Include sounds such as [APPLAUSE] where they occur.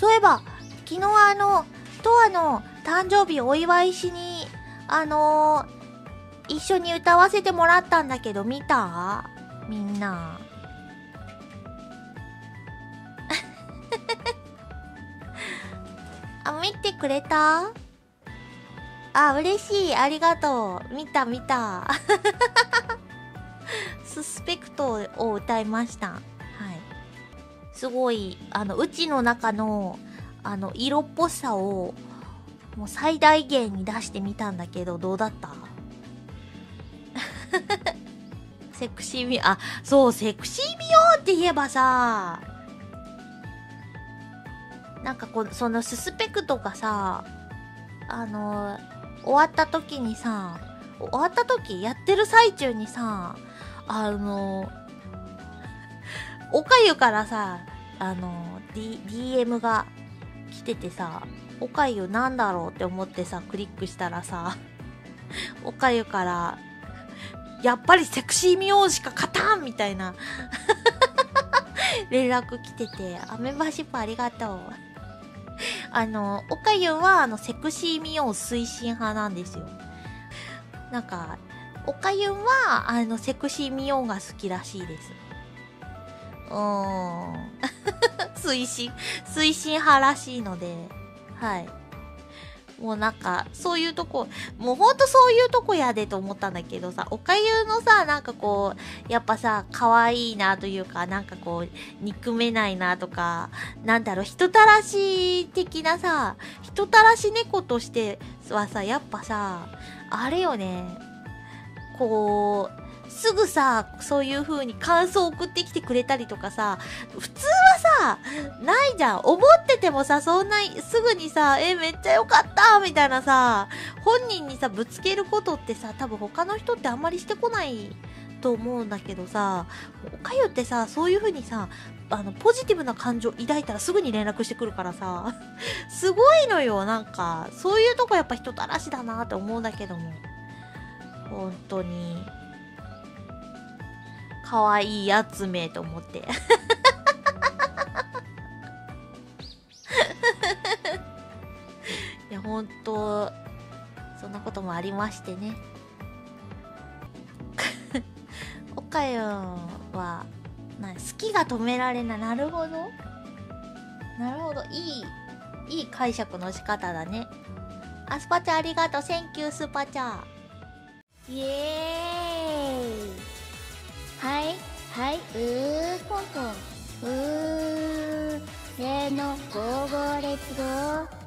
そういえば、昨日あの、とわの誕生日お祝いしに、あのー、一緒に歌わせてもらったんだけど、見た？みんな。[LAUGHS] あ、見てくれた？あ、嬉しい。ありがとう。見た見た。[LAUGHS] ススペクトを歌いました。すごい、あの、うちの中の、あの、色っぽさを、もう最大限に出してみたんだけど、どうだった？[LAUGHS] セクシーミあ、そう、セクシーミオって言えばさ、なんかこう、そのススペクトがさ、あの、終わった時にさ、終わった時、やってる最中にさ、あの、おかゆからさ、あの、D、DM が来ててさ、おかゆなんだろうって思ってさ、クリックしたらさ、[LAUGHS] おかゆから、やっぱりセクシーミオしか勝たんみたいな [LAUGHS] 連絡来てて、アメバシップありがとう。あの、おかゆは、あの、セクシーミオ推進派なんですよ。なんか、おかゆは、あの、セクシーミオが好きらしいです。うーん。[LAUGHS] 推進、推進派らしいので、はい。もうなんか、そういうとこ、もうほんとそういうとこやでと思ったんだけどさ、おかゆのさ、なんかこう、やっぱさ、可愛いなというか、なんかこう、憎めないなとか、なんだろう、人たらし的なさ、人たらし猫としてはさ、やっぱさ、あれよね、こう、すぐさ、そういう風に感想を送ってきてくれたりとかさ、普通ないじゃん。思っててもさ、そんな、すぐにさ、え、めっちゃ良かったみたいなさ、本人にさ、ぶつけることってさ、多分他の人ってあんまりしてこないと思うんだけどさ、おかゆってさ、そういう風にさ、あの、ポジティブな感情抱いたらすぐに連絡してくるからさ、[LAUGHS] すごいのよ、なんか、そういうとこやっぱ人たらしだなって思うんだけども。本当に。可愛いやつめと思って [LAUGHS] 本当そんなこともありましてね。[LAUGHS] おかゆはな好きが止められない。なるほど。なるほど。いいいい解釈の仕方だね。あスパチャありがとう。センキュースパチャイエーイ。はいはいうーポンポンうーせーのゴーゴーレッツゴー